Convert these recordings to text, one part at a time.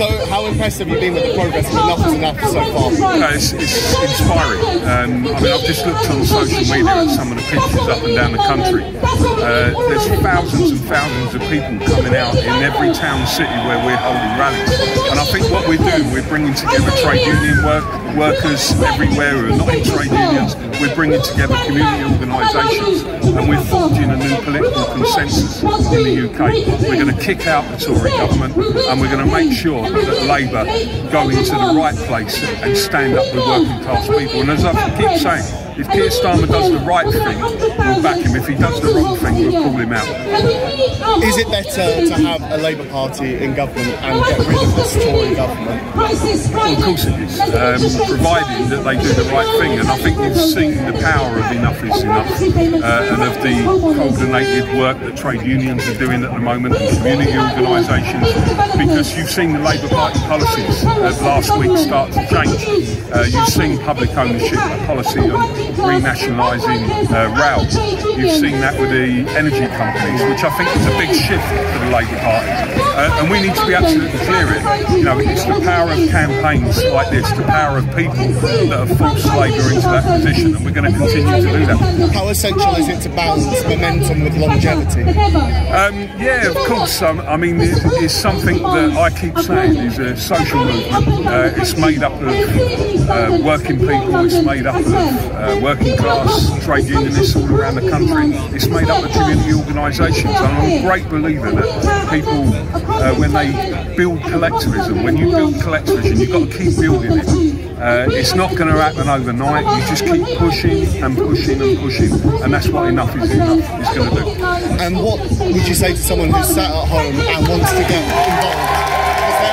So, how impressed have you been with the progress of Enough is Enough so far? Uh, it's, it's inspiring. Um, I mean, I've just looked on social media at some of the pictures up and down the country. Uh, there's thousands and thousands of people coming out in every town city where we're holding rallies. And I think what we're doing, we're bringing together trade union work, workers everywhere not in trade unions. We're bringing together community organisations and we're forging a new political consensus in the UK. We're going to kick out the Tory government and we're going to make sure that Labour go into the right place and stand up with working class people. And as I keep saying, if Keir Starmer does the right thing, we'll back him. If he does the wrong thing, we'll call him out. Is it better to have a Labour Party in government and get rid of this Tory government? Well, of course it is, um, providing that they do the right thing. And I think you've seen the power of Enough is Enough uh, and of the coordinated work that trade unions are doing at the moment and community organisations because you've seen the Labour Party policies uh, last week start to change. Uh, you've seen public ownership policy on renationalising uh, rail. You've seen that with the energy companies, which I think is a big shift for the Labour Party. Uh, and we need to be absolutely clear it. You know, it's the power of campaigns like this, the power of people that have forced Labour into that position, and we're going to continue to do that. How essential is it to balance momentum with longevity? Um, yeah, of course. Um, I mean, it, it's something that I keep saying is a social movement. Uh, it's made up of uh, working people, it's made up of uh, working class trade unionists all around the country. It's made up of community organisations. And I'm a great believer that people, uh, when they build collectivism, when you build collectivism, you've got to keep building it. Uh, it's not going to happen overnight. You just keep pushing and pushing and pushing, and that's what enough is enough is going to do. And what would you say to someone who's sat at home and wants to get involved?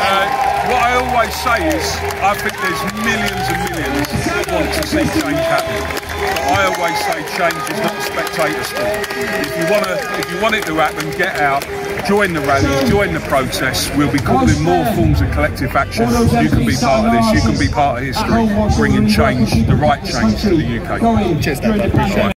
Uh, what I always say is, I think there's millions and millions that want to see change happen. But I always say change is not a spectator sport. If you want to, if you want it to happen, get out, join the rallies, join the protests. We'll be calling more forms of collective action. You can be part of this. You can be part of history, bringing change, the right change to the UK. Cheers, Dave. Appreciate it.